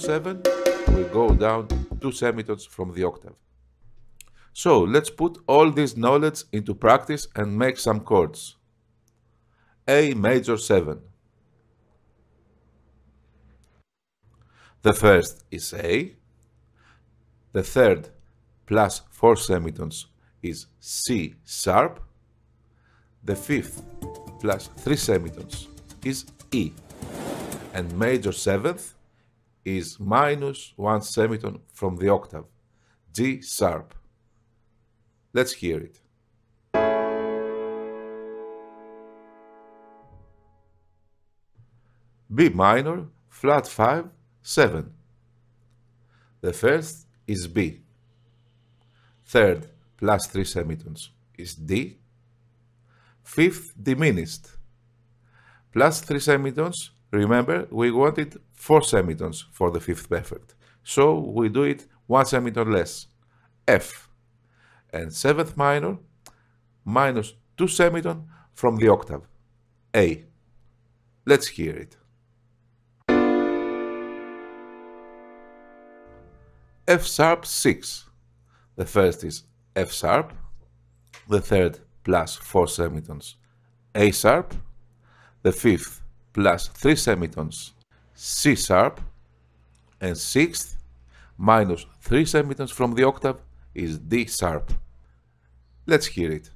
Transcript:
7, we go down two semitones from the octave. So let's put all this knowledge into practice and make some chords. A major 7. The first is A. The third plus 4 semitones is C sharp. The fifth plus 3 semitones is E. And major seventh is minus 1 semitone from the octave, G sharp. Let's hear it. B minor, flat 5, 7. The first is B. Third plus 3 semitones is D. Fifth diminished. Plus 3 semitones, remember we wanted 4 semitones for the fifth perfect. So we do it 1 semitone less. F. And seventh minor minus 2 semitone from the octave. A. Let's hear it. F sharp 6. The first is F sharp, the third plus 4 semitones A sharp, the fifth plus 3 semitones C sharp, and sixth minus 3 semitones from the octave is D sharp. Let's hear it.